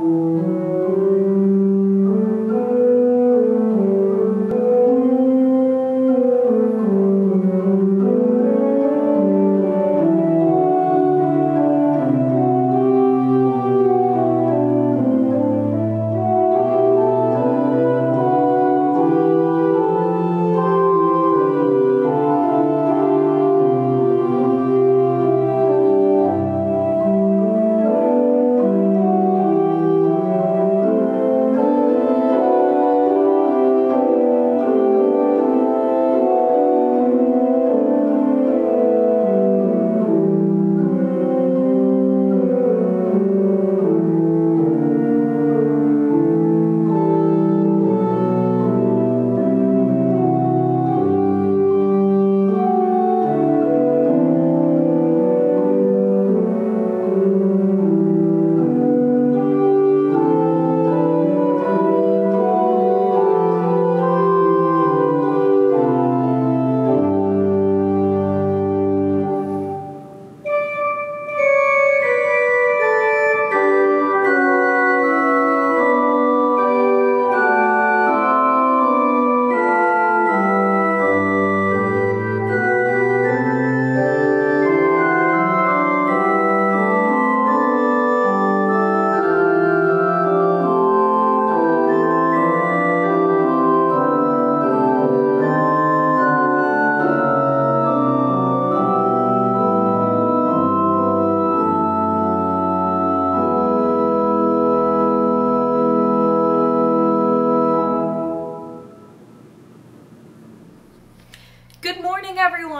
Good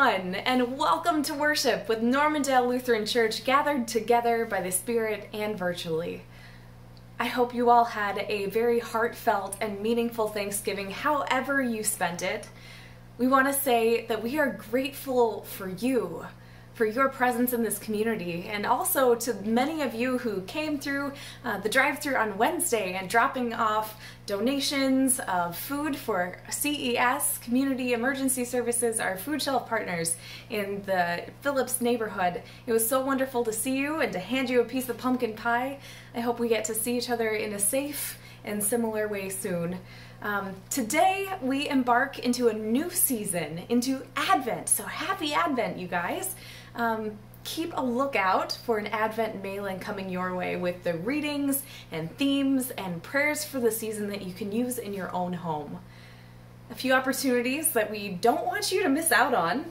everyone, and welcome to worship with Normandale Lutheran Church gathered together by the Spirit and virtually. I hope you all had a very heartfelt and meaningful Thanksgiving, however you spent it. We want to say that we are grateful for you, for your presence in this community, and also to many of you who came through uh, the drive through on Wednesday and dropping off donations of food for CES, Community Emergency Services, our food shelf partners in the Phillips neighborhood. It was so wonderful to see you and to hand you a piece of pumpkin pie. I hope we get to see each other in a safe and similar way soon. Um, today, we embark into a new season, into Advent. So, happy Advent, you guys! Um, keep a lookout for an Advent mailing coming your way with the readings and themes and prayers for the season that you can use in your own home. A few opportunities that we don't want you to miss out on.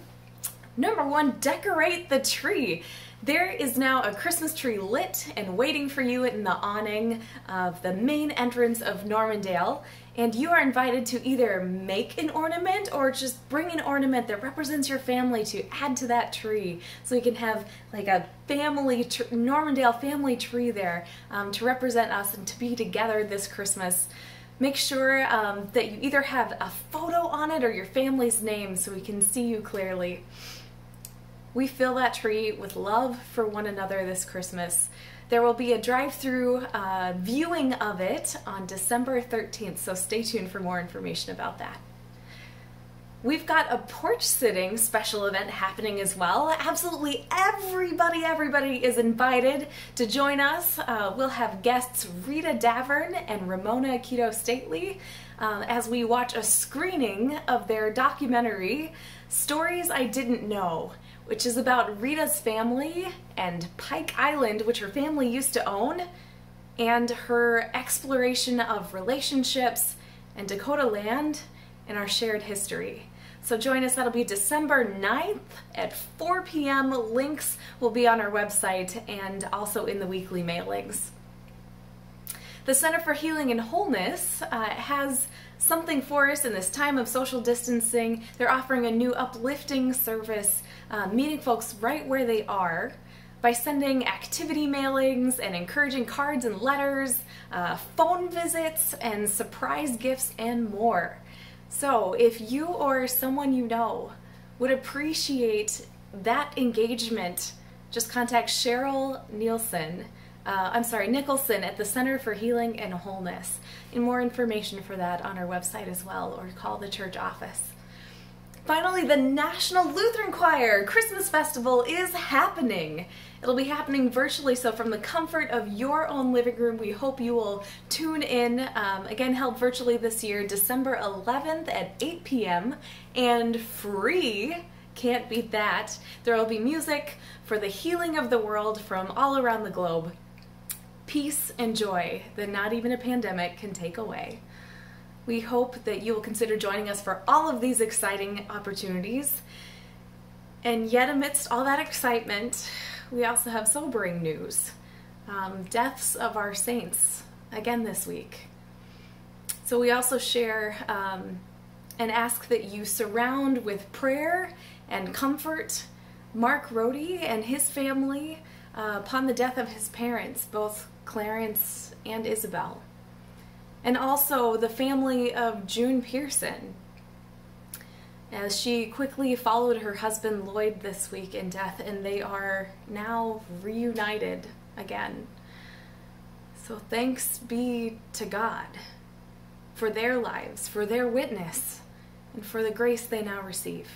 Number one, decorate the tree. There is now a Christmas tree lit and waiting for you in the awning of the main entrance of Normandale. And you are invited to either make an ornament or just bring an ornament that represents your family to add to that tree. So you can have like a family, Normandale family tree there um, to represent us and to be together this Christmas. Make sure um, that you either have a photo on it or your family's name so we can see you clearly. We fill that tree with love for one another this Christmas. There will be a drive through uh, viewing of it on December 13th, so stay tuned for more information about that. We've got a porch sitting special event happening as well. Absolutely everybody, everybody is invited to join us. Uh, we'll have guests Rita Davern and Ramona Kitto Stately um, as we watch a screening of their documentary, Stories I Didn't Know which is about Rita's family and Pike Island, which her family used to own, and her exploration of relationships and Dakota land and our shared history. So join us, that'll be December 9th at 4 p.m. Links will be on our website and also in the weekly mailings. The Center for Healing and Wholeness uh, has something for us in this time of social distancing. They're offering a new uplifting service uh, meeting folks right where they are by sending activity mailings and encouraging cards and letters, uh, phone visits, and surprise gifts, and more. So, if you or someone you know would appreciate that engagement, just contact Cheryl Nielsen. Uh, I'm sorry, Nicholson at the Center for Healing and Wholeness. And more information for that on our website as well, or call the church office. Finally, the National Lutheran Choir Christmas Festival is happening. It'll be happening virtually, so from the comfort of your own living room, we hope you will tune in. Um, again, held virtually this year, December 11th at 8 p.m. and free. Can't beat that. There will be music for the healing of the world from all around the globe. Peace and joy that not even a pandemic can take away. We hope that you will consider joining us for all of these exciting opportunities. And yet, amidst all that excitement, we also have sobering news um, deaths of our saints again this week. So, we also share um, and ask that you surround with prayer and comfort Mark Rohde and his family uh, upon the death of his parents, both Clarence and Isabel and also the family of June Pearson, as she quickly followed her husband Lloyd this week in death, and they are now reunited again. So thanks be to God for their lives, for their witness, and for the grace they now receive.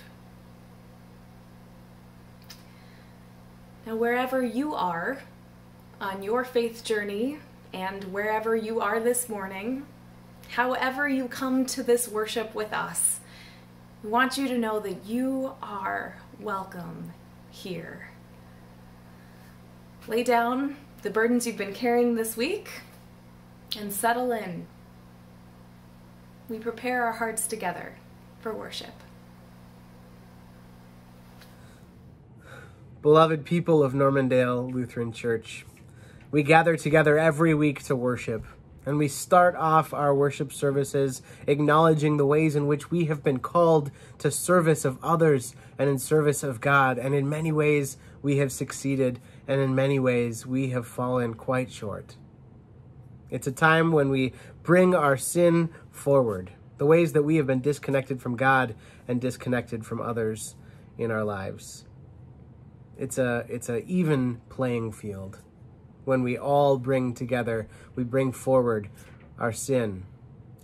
Now, wherever you are on your faith journey, and wherever you are this morning, however you come to this worship with us, we want you to know that you are welcome here. Lay down the burdens you've been carrying this week and settle in. We prepare our hearts together for worship. Beloved people of Normandale Lutheran Church, we gather together every week to worship, and we start off our worship services acknowledging the ways in which we have been called to service of others and in service of God. And in many ways, we have succeeded, and in many ways, we have fallen quite short. It's a time when we bring our sin forward, the ways that we have been disconnected from God and disconnected from others in our lives. It's a it's a even playing field when we all bring together, we bring forward our sin.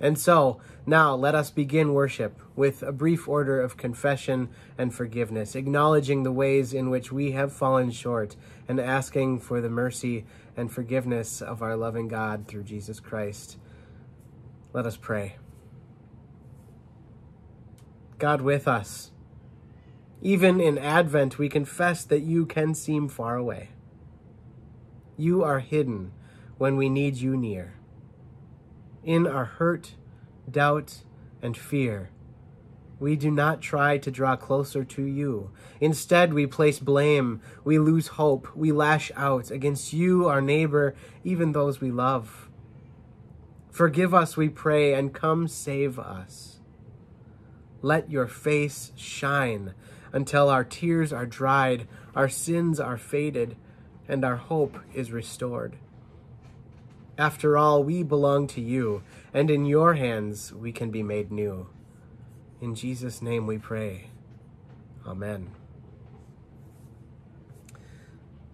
And so, now let us begin worship with a brief order of confession and forgiveness, acknowledging the ways in which we have fallen short and asking for the mercy and forgiveness of our loving God through Jesus Christ. Let us pray. God with us. Even in Advent, we confess that you can seem far away. You are hidden when we need you near. In our hurt, doubt, and fear, we do not try to draw closer to you. Instead, we place blame, we lose hope, we lash out against you, our neighbor, even those we love. Forgive us, we pray, and come save us. Let your face shine until our tears are dried, our sins are faded, and our hope is restored. After all, we belong to you, and in your hands we can be made new. In Jesus' name we pray. Amen.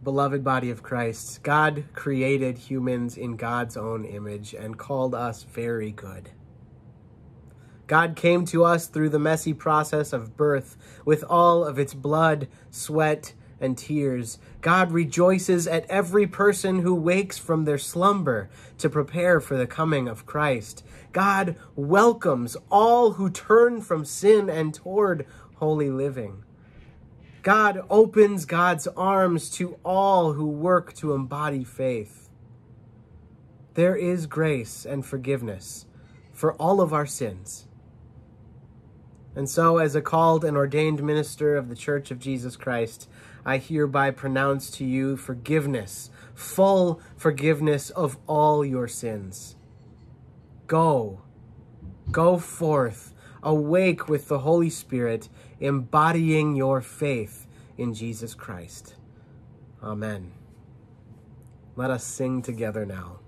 Beloved body of Christ, God created humans in God's own image and called us very good. God came to us through the messy process of birth with all of its blood, sweat, and tears. God rejoices at every person who wakes from their slumber to prepare for the coming of Christ. God welcomes all who turn from sin and toward holy living. God opens God's arms to all who work to embody faith. There is grace and forgiveness for all of our sins. And so, as a called and ordained minister of the Church of Jesus Christ, I hereby pronounce to you forgiveness, full forgiveness of all your sins. Go, go forth, awake with the Holy Spirit, embodying your faith in Jesus Christ. Amen. Let us sing together now.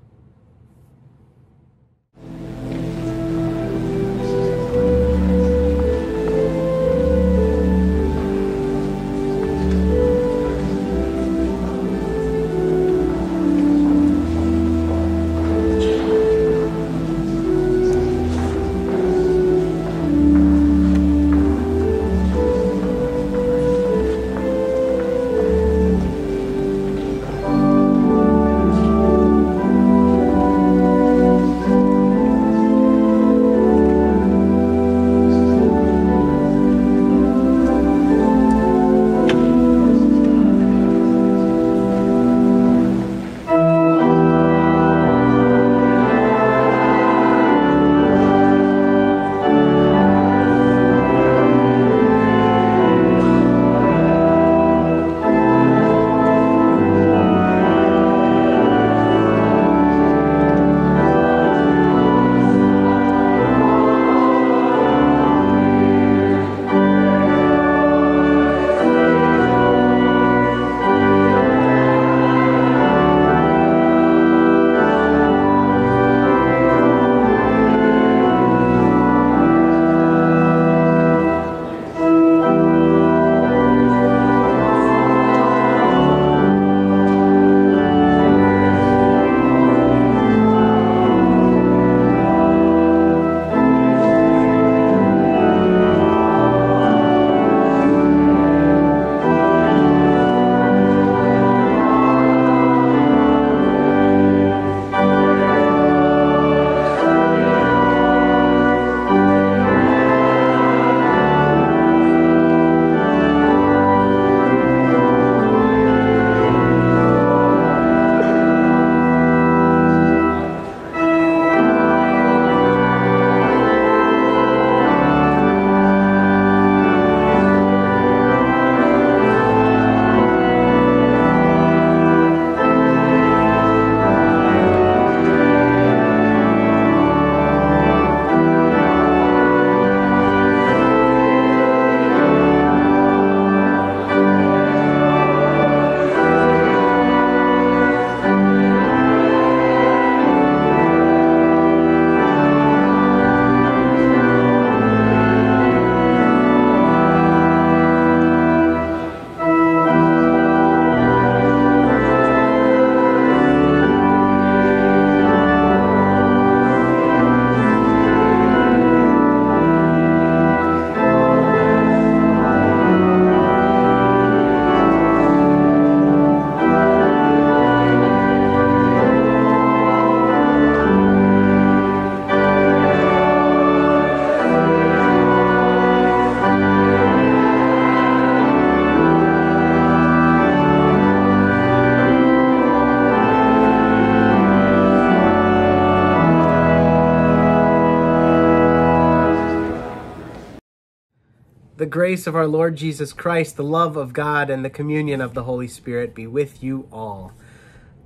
Grace of our Lord Jesus Christ, the love of God, and the communion of the Holy Spirit be with you all.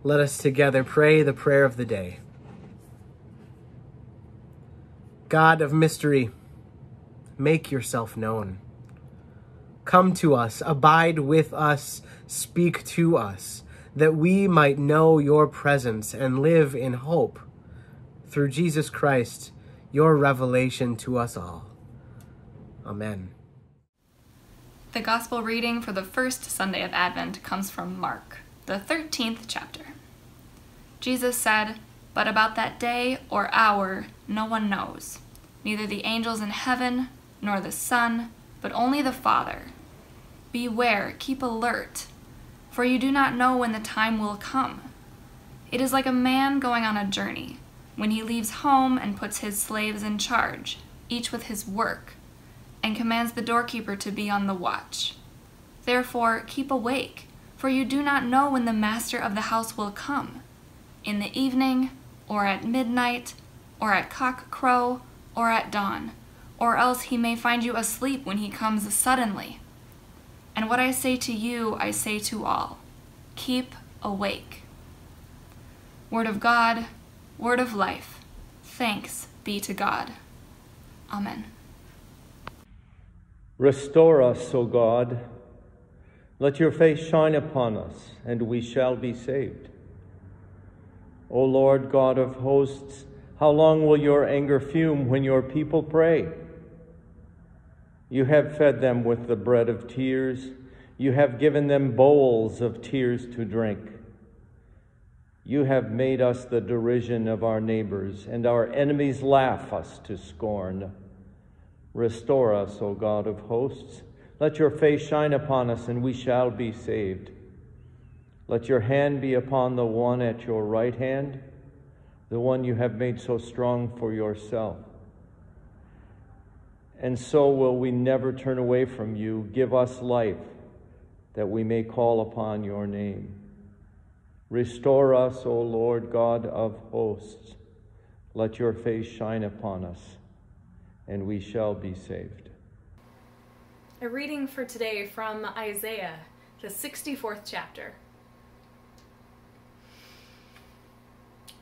Let us together pray the prayer of the day. God of mystery, make yourself known. Come to us, abide with us, speak to us, that we might know your presence and live in hope. Through Jesus Christ, your revelation to us all. Amen. The Gospel reading for the first Sunday of Advent comes from Mark, the 13th chapter. Jesus said, But about that day or hour no one knows, neither the angels in heaven, nor the Son, but only the Father. Beware, keep alert, for you do not know when the time will come. It is like a man going on a journey, when he leaves home and puts his slaves in charge, each with his work, and commands the doorkeeper to be on the watch. Therefore, keep awake, for you do not know when the master of the house will come in the evening, or at midnight, or at cock crow, or at dawn, or else he may find you asleep when he comes suddenly. And what I say to you, I say to all keep awake. Word of God, word of life, thanks be to God. Amen. Restore us, O God. Let your face shine upon us, and we shall be saved. O Lord God of hosts, how long will your anger fume when your people pray? You have fed them with the bread of tears. You have given them bowls of tears to drink. You have made us the derision of our neighbors, and our enemies laugh us to scorn. Restore us, O God of hosts. Let your face shine upon us, and we shall be saved. Let your hand be upon the one at your right hand, the one you have made so strong for yourself. And so will we never turn away from you. Give us life that we may call upon your name. Restore us, O Lord God of hosts. Let your face shine upon us, and we shall be saved. A reading for today from Isaiah, the 64th chapter.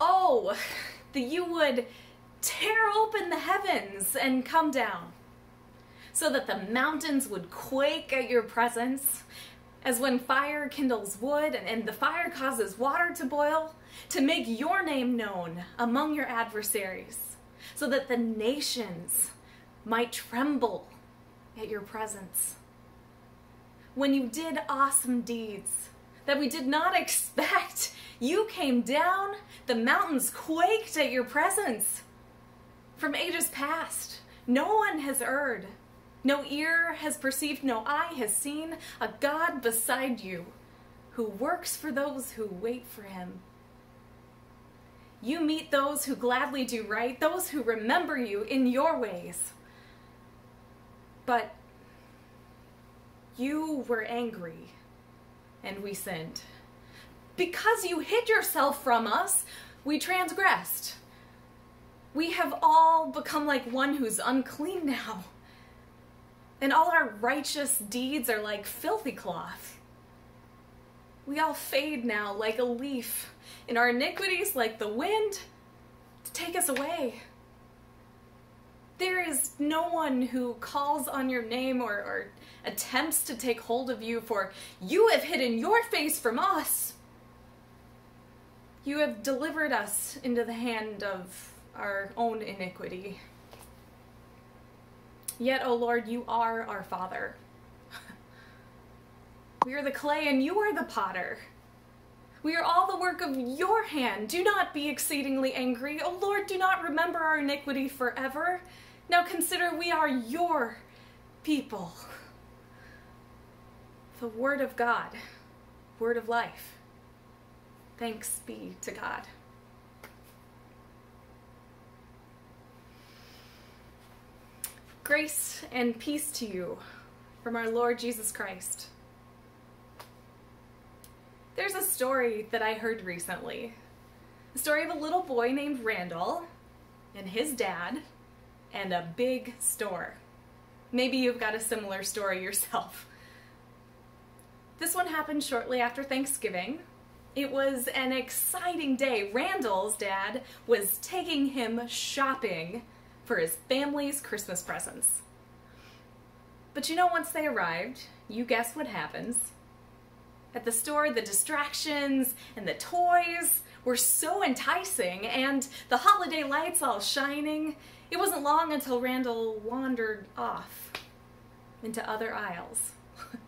Oh, that you would tear open the heavens and come down, so that the mountains would quake at your presence, as when fire kindles wood and, and the fire causes water to boil, to make your name known among your adversaries, so that the nations might tremble at your presence. When you did awesome deeds that we did not expect, you came down, the mountains quaked at your presence. From ages past, no one has erred, no ear has perceived, no eye has seen a God beside you who works for those who wait for him. You meet those who gladly do right, those who remember you in your ways. But you were angry and we sinned. Because you hid yourself from us, we transgressed. We have all become like one who's unclean now. And all our righteous deeds are like filthy cloth. We all fade now like a leaf, and our iniquities, like the wind, to take us away. There is no one who calls on your name or, or attempts to take hold of you, for you have hidden your face from us. You have delivered us into the hand of our own iniquity. Yet, O oh Lord, you are our Father. We are the clay and you are the potter. We are all the work of your hand. Do not be exceedingly angry. O Lord, do not remember our iniquity forever. Now consider we are your people. The Word of God, Word of life. Thanks be to God. Grace and peace to you from our Lord Jesus Christ. There's a story that I heard recently. The story of a little boy named Randall and his dad and a big store. Maybe you've got a similar story yourself. This one happened shortly after Thanksgiving. It was an exciting day. Randall's dad was taking him shopping for his family's Christmas presents. But you know, once they arrived, you guess what happens. At the store, the distractions and the toys were so enticing, and the holiday lights all shining. It wasn't long until Randall wandered off into other aisles.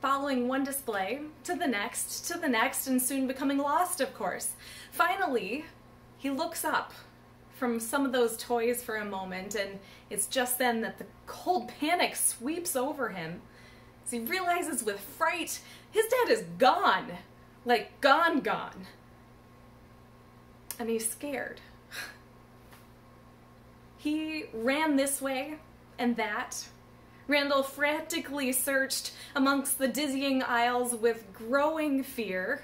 Following one display to the next, to the next, and soon becoming lost, of course. Finally, he looks up from some of those toys for a moment, and it's just then that the cold panic sweeps over him as he realizes with fright his dad is gone. Like, gone, gone. And he's scared. He ran this way and that. Randall frantically searched amongst the dizzying aisles with growing fear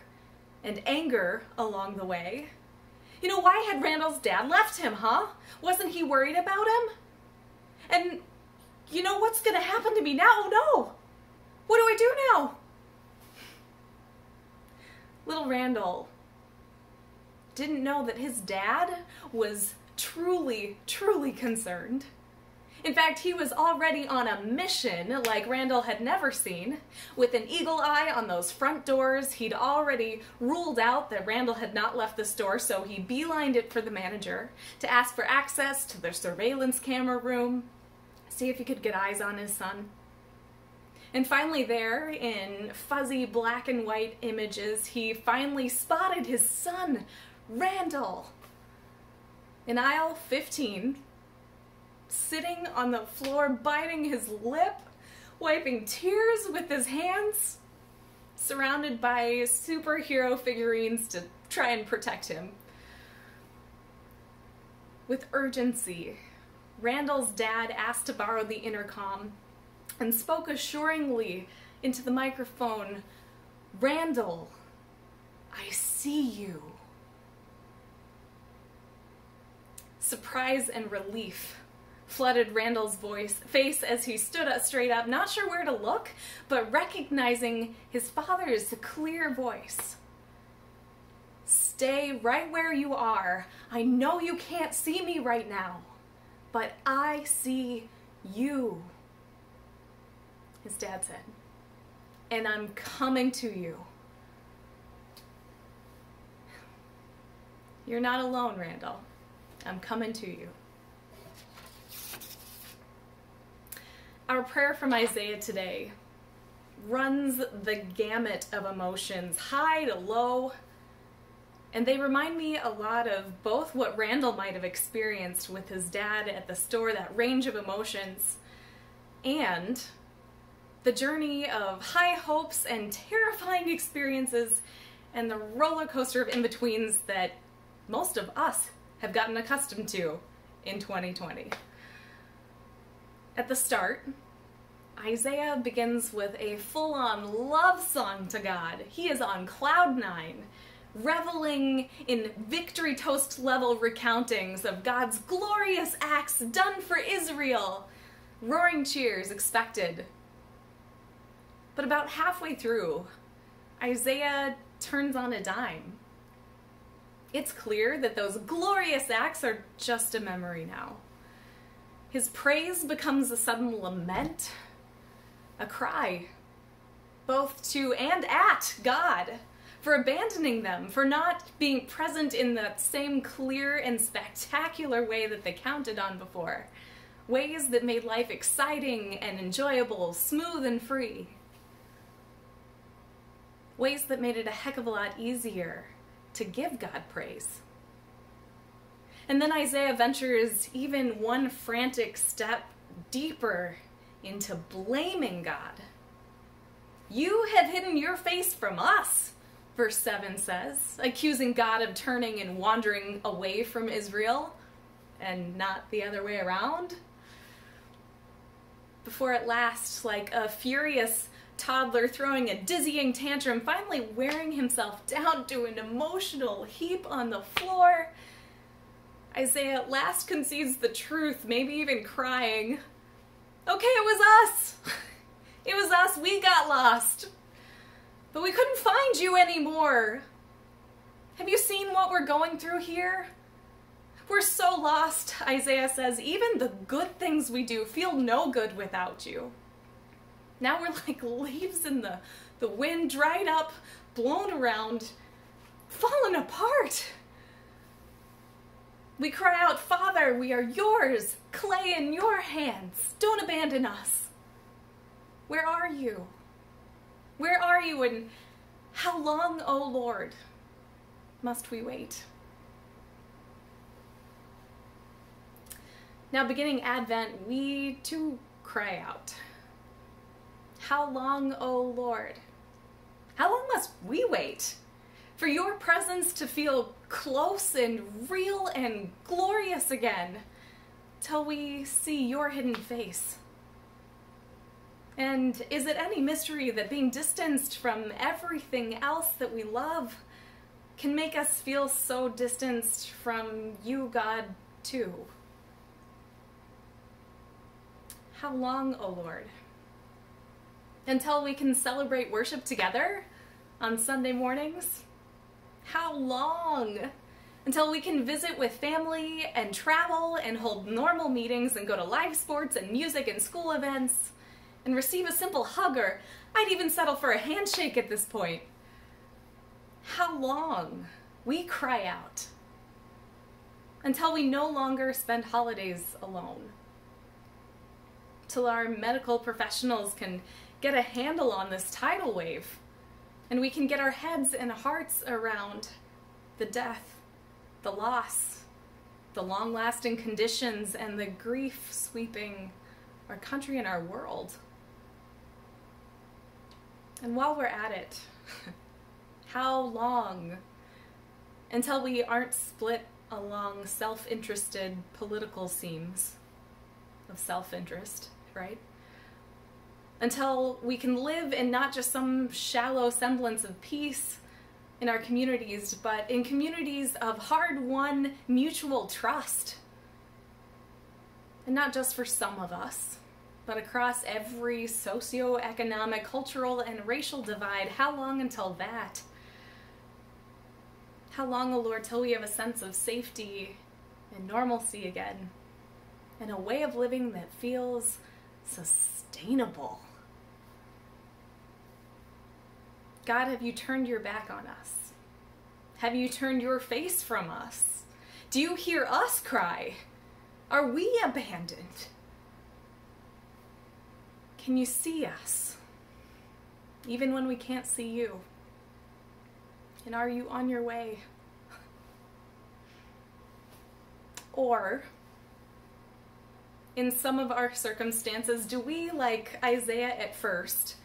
and anger along the way. You know, why had Randall's dad left him, huh? Wasn't he worried about him? And you know what's gonna happen to me now? Oh no! What do I do now? Little Randall didn't know that his dad was truly, truly concerned. In fact, he was already on a mission like Randall had never seen. With an eagle eye on those front doors, he'd already ruled out that Randall had not left the store, so he beelined it for the manager to ask for access to their surveillance camera room, see if he could get eyes on his son. And finally, there, in fuzzy black and white images, he finally spotted his son, Randall. In aisle 15, sitting on the floor, biting his lip, wiping tears with his hands, surrounded by superhero figurines to try and protect him. With urgency, Randall's dad asked to borrow the intercom and spoke assuringly into the microphone Randall, I see you. Surprise and relief flooded Randall's voice, face as he stood up straight up, not sure where to look, but recognizing his father's clear voice. Stay right where you are. I know you can't see me right now, but I see you his dad said. And I'm coming to you. You're not alone, Randall. I'm coming to you. Our prayer from Isaiah today runs the gamut of emotions, high to low, and they remind me a lot of both what Randall might have experienced with his dad at the store, that range of emotions, and the journey of high hopes and terrifying experiences and the roller coaster of in-betweens that most of us have gotten accustomed to in 2020. At the start, Isaiah begins with a full-on love song to God. He is on cloud nine, reveling in victory toast level recountings of God's glorious acts done for Israel. Roaring cheers expected but about halfway through, Isaiah turns on a dime. It's clear that those glorious acts are just a memory now. His praise becomes a sudden lament, a cry, both to and at God for abandoning them, for not being present in that same clear and spectacular way that they counted on before. Ways that made life exciting and enjoyable, smooth and free ways that made it a heck of a lot easier to give God praise. And then Isaiah ventures even one frantic step deeper into blaming God. You have hidden your face from us, verse 7 says, accusing God of turning and wandering away from Israel and not the other way around. Before at last, like a furious toddler throwing a dizzying tantrum, finally wearing himself down to an emotional heap on the floor. Isaiah at last concedes the truth, maybe even crying. Okay, it was us. It was us. We got lost. But we couldn't find you anymore. Have you seen what we're going through here? We're so lost, Isaiah says. Even the good things we do feel no good without you. Now we're like leaves in the, the wind, dried up, blown around, fallen apart. We cry out, Father, we are yours, clay in your hands. Don't abandon us. Where are you? Where are you, and how long, O oh Lord, must we wait? Now, beginning Advent, we too cry out. How long, O Lord? How long must we wait for your presence to feel close and real and glorious again till we see your hidden face? And is it any mystery that being distanced from everything else that we love can make us feel so distanced from you, God, too? How long, O Lord? Until we can celebrate worship together on Sunday mornings? How long? Until we can visit with family and travel and hold normal meetings and go to live sports and music and school events? and receive a simple hug, or I'd even settle for a handshake at this point. How long? We cry out until we no longer spend holidays alone. Till our medical professionals can get a handle on this tidal wave and we can get our heads and hearts around the death, the loss, the long lasting conditions, and the grief sweeping our country and our world. And while we're at it, how long until we aren't split along self interested political seams of self interest, right? Until we can live in not just some shallow semblance of peace in our communities, but in communities of hard won mutual trust. And not just for some of us, but across every socio-economic, cultural, and racial divide, how long until that? How long, O Lord, till we have a sense of safety and normalcy again, and a way of living that feels sustainable? God, have you turned your back on us? Have you turned your face from us? Do you hear us cry? Are we abandoned? Can you see us? Even when we can't see you? And are you on your way? Or, in some of our circumstances, do we, like Isaiah at first,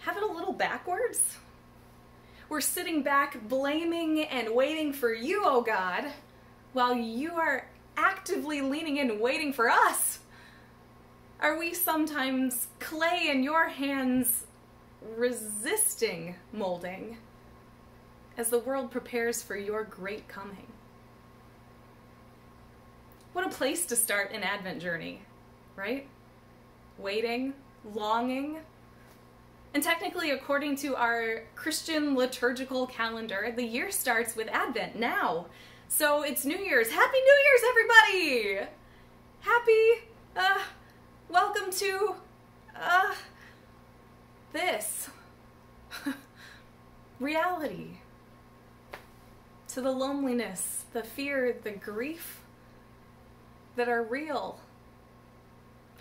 have it a little backwards? We're sitting back blaming and waiting for you, oh God, while you are actively leaning in waiting for us. Are we sometimes clay in your hands resisting molding as the world prepares for your great coming? What a place to start an Advent journey, right? Waiting, longing. And technically, according to our Christian liturgical calendar, the year starts with Advent now. So it's New Year's. Happy New Year's, everybody! Happy, uh, Welcome to, uh, this. Reality. To the loneliness, the fear, the grief that are real.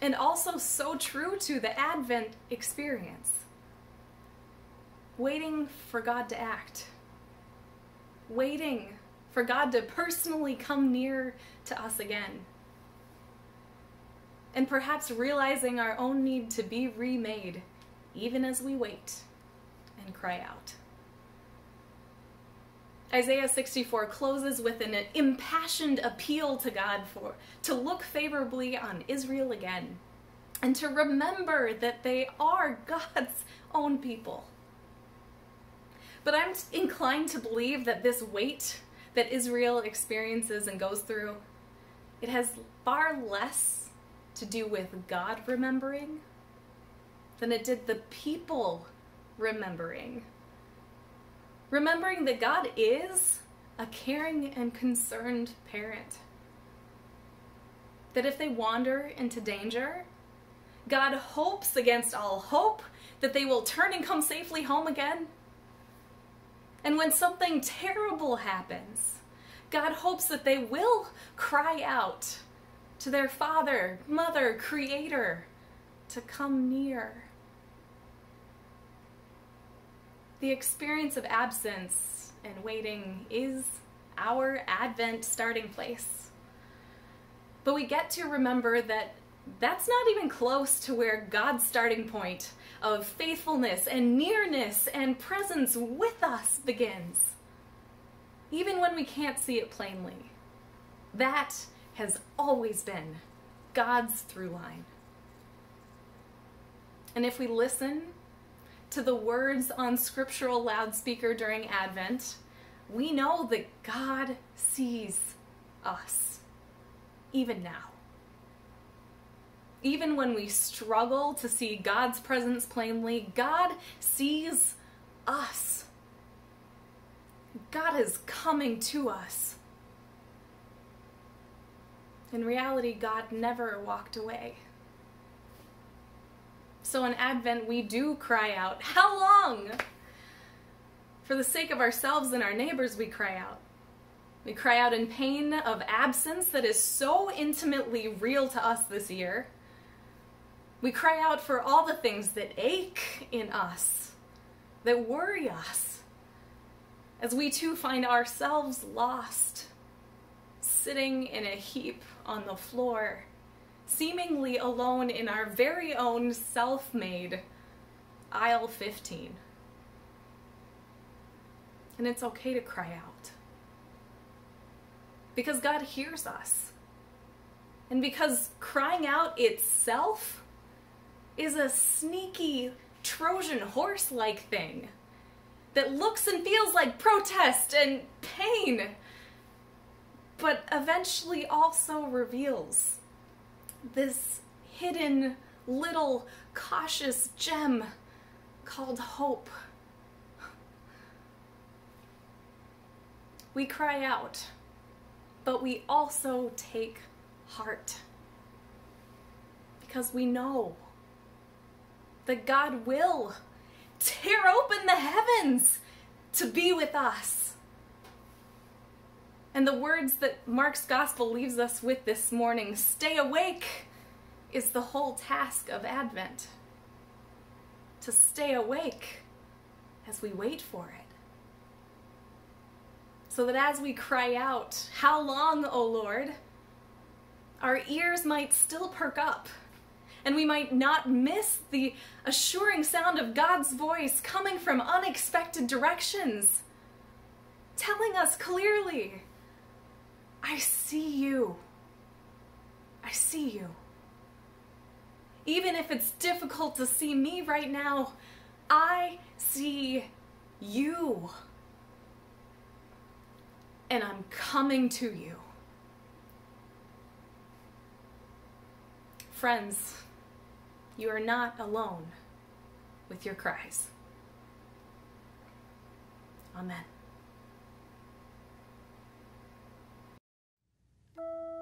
And also so true to the Advent experience. Waiting for God to act. Waiting for God to personally come near to us again and perhaps realizing our own need to be remade even as we wait and cry out. Isaiah 64 closes with an impassioned appeal to God for to look favorably on Israel again and to remember that they are God's own people. But I'm inclined to believe that this weight that Israel experiences and goes through, it has far less to do with God remembering than it did the people remembering. Remembering that God is a caring and concerned parent. That if they wander into danger, God hopes against all hope that they will turn and come safely home again. And when something terrible happens, God hopes that they will cry out to their Father, Mother, Creator to come near. The experience of absence and waiting is our Advent starting place. But we get to remember that that's not even close to where God's starting point of faithfulness and nearness and presence with us begins. Even when we can't see it plainly. That has always been God's through line. And if we listen to the words on scriptural loudspeaker during Advent, we know that God sees us, even now. Even when we struggle to see God's presence plainly, God sees us. God is coming to us. In reality, God never walked away. So in Advent, we do cry out, How long? For the sake of ourselves and our neighbors, we cry out. We cry out in pain of absence that is so intimately real to us this year. We cry out for all the things that ache in us, that worry us, as we too find ourselves lost, sitting in a heap on the floor seemingly alone in our very own self made aisle 15. And it's okay to cry out. Because God hears us. And because crying out itself is a sneaky Trojan horse like thing that looks and feels like protest and pain, but eventually also reveals this hidden little cautious gem called hope. We cry out, but we also take heart because we know that God will tear open the heavens to be with us. And the words that Mark's gospel leaves us with this morning stay awake is the whole task of Advent. To stay awake as we wait for it. So that as we cry out, How long, O Lord? our ears might still perk up and we might not miss the assuring sound of God's voice coming from unexpected directions, telling us clearly I see you. I see you. Even if it's difficult to see me right now, I see you. And I'm coming to you. Friends, you are not alone with your cries. Amen. Thank you.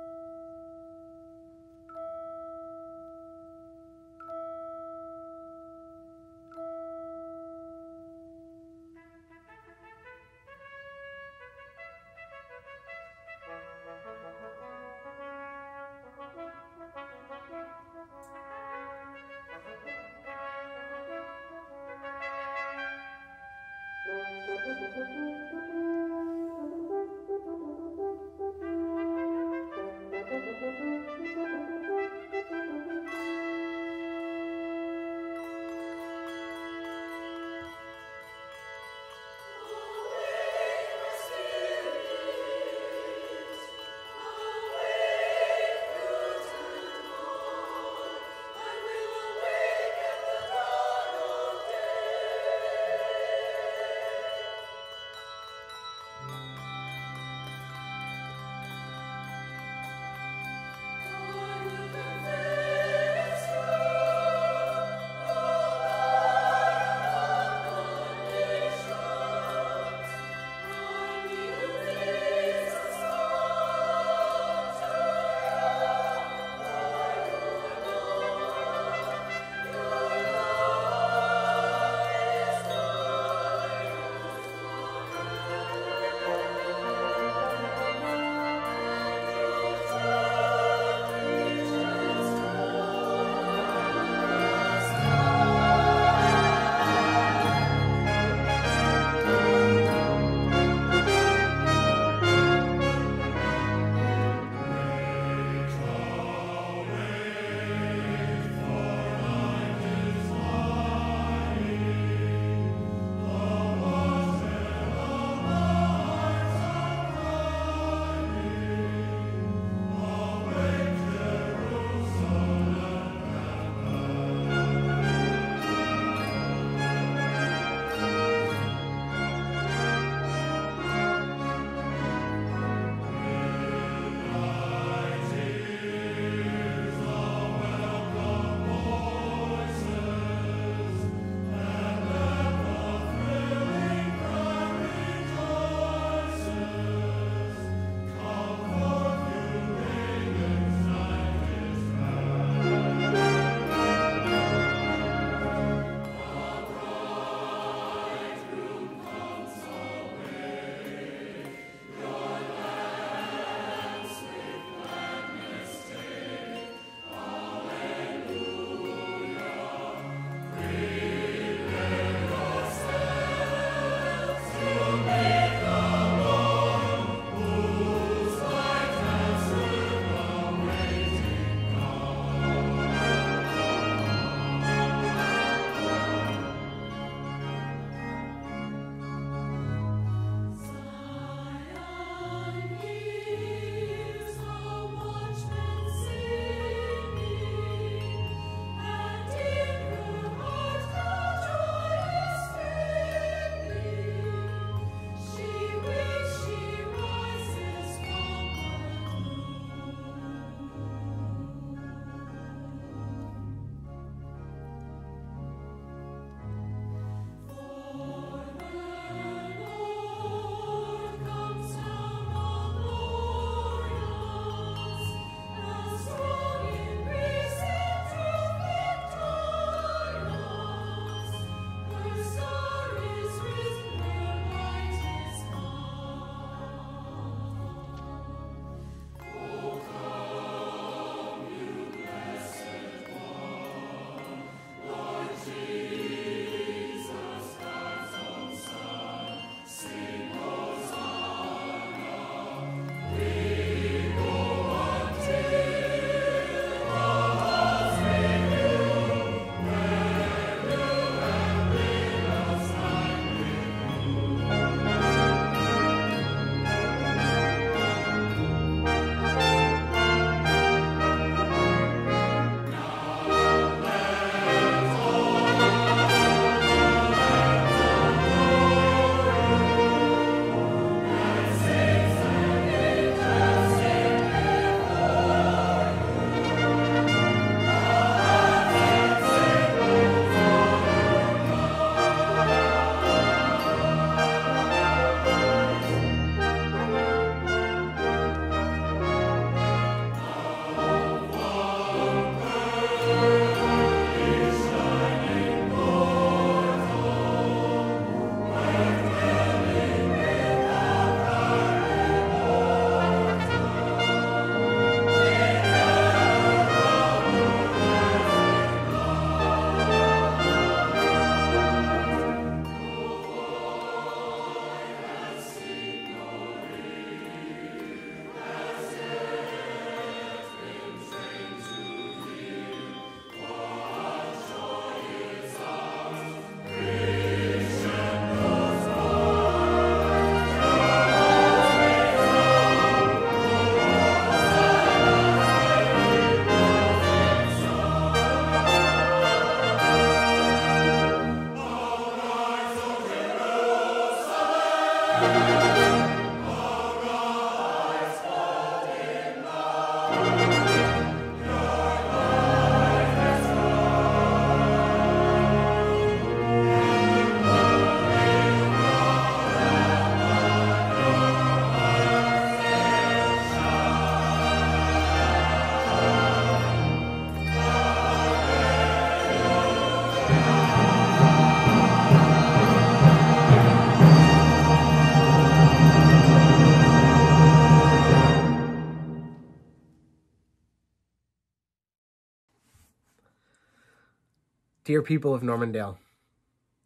Dear people of Normandale,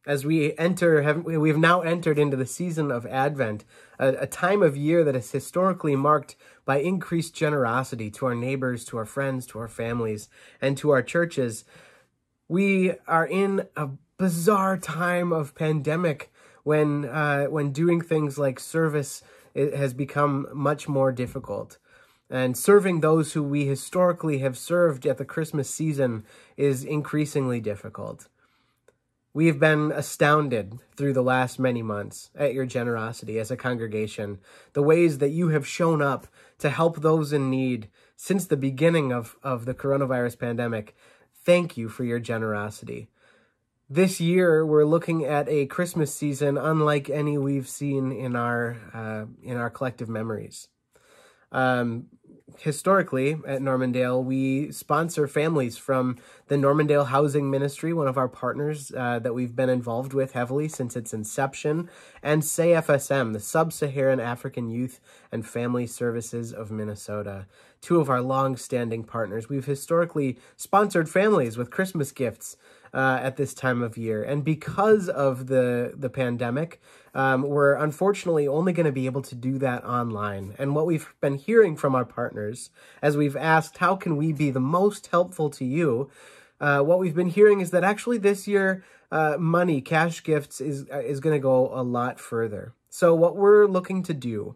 as we enter, we have now entered into the season of Advent, a, a, time of year that is historically marked by increased generosity to our neighbors, to our friends, to our families, and to our churches. We are in a bizarre time of pandemic when uh, when doing things like service has become much more difficult. And serving those who we historically have served at the Christmas season is increasingly difficult. We have been astounded through the last many months at your generosity as a congregation, the ways that you have shown up to help those in need since the beginning of, of the coronavirus pandemic. Thank you for your generosity. This year, we're looking at a Christmas season unlike any we've seen in our uh, in our collective memories. Um, historically at Normandale, we sponsor families from the Normandale Housing Ministry, one of our partners uh, that we've been involved with heavily since its inception, and SAFSM, the Sub Saharan African Youth and Family Services of Minnesota, two of our long standing partners. We've historically sponsored families with Christmas gifts uh, at this time of year. And because of the, the pandemic, um, we're unfortunately only going to be able to do that online. And what we've been hearing from our partners, as we've asked, how can we be the most helpful to you? Uh, what we've been hearing is that actually this year, uh, money, cash gifts is is going to go a lot further. So what we're looking to do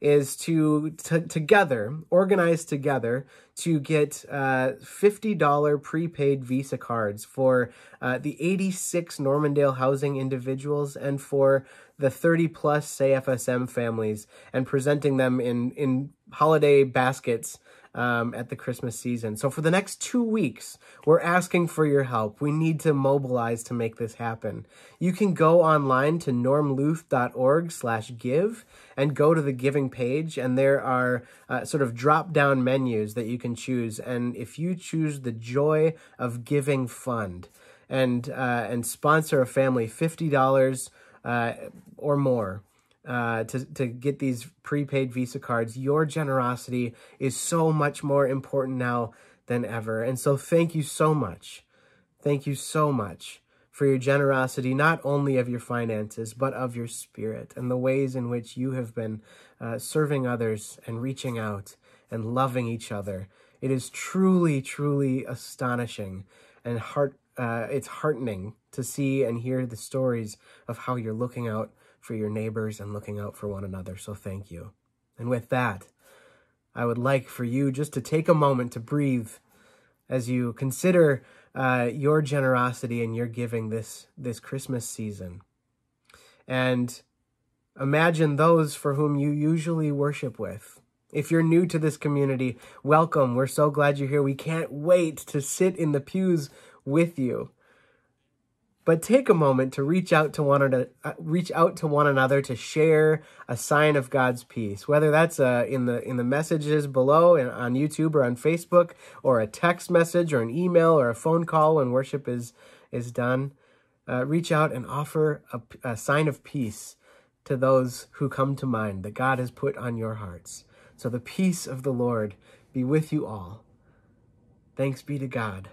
is to, to together, organize together to get uh, $50 prepaid Visa cards for uh, the 86 Normandale housing individuals and for the 30 plus SAFSM families and presenting them in, in holiday baskets um, at the Christmas season. So for the next two weeks, we're asking for your help. We need to mobilize to make this happen. You can go online to normluth.org slash give and go to the giving page and there are uh, sort of drop down menus that you can choose. And if you choose the Joy of Giving Fund and, uh, and sponsor a family $50 uh, or more, uh, to, to get these prepaid Visa cards. Your generosity is so much more important now than ever. And so thank you so much. Thank you so much for your generosity, not only of your finances, but of your spirit and the ways in which you have been uh, serving others and reaching out and loving each other. It is truly, truly astonishing and heart. Uh, it's heartening to see and hear the stories of how you're looking out for your neighbors and looking out for one another. So thank you. And with that, I would like for you just to take a moment to breathe as you consider uh, your generosity and your giving this this Christmas season. And imagine those for whom you usually worship with. If you're new to this community, welcome. We're so glad you're here. We can't wait to sit in the pews with you but take a moment to reach out to one another, uh, reach out to one another to share a sign of God's peace. Whether that's uh, in the in the messages below and on YouTube or on Facebook, or a text message or an email or a phone call when worship is is done, uh, reach out and offer a, a sign of peace to those who come to mind that God has put on your hearts. So the peace of the Lord be with you all. Thanks be to God.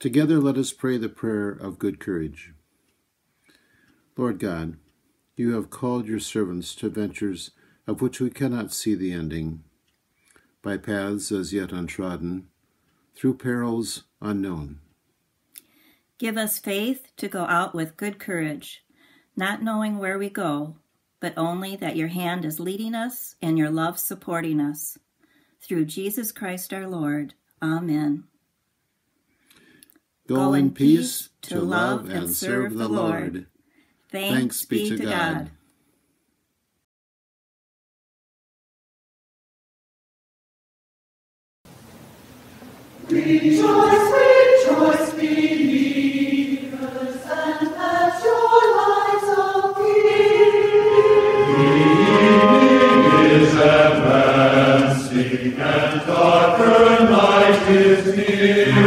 Together let us pray the prayer of good courage. Lord God, you have called your servants to ventures of which we cannot see the ending, by paths as yet untrodden, through perils unknown. Give us faith to go out with good courage, not knowing where we go, but only that your hand is leading us and your love supporting us. Through Jesus Christ our Lord. Amen. Go in peace to love and serve the Lord. Thanks be to God. Rejoice, rejoice, believers, and let your lives appear. Evening is advancing, and darker night is near.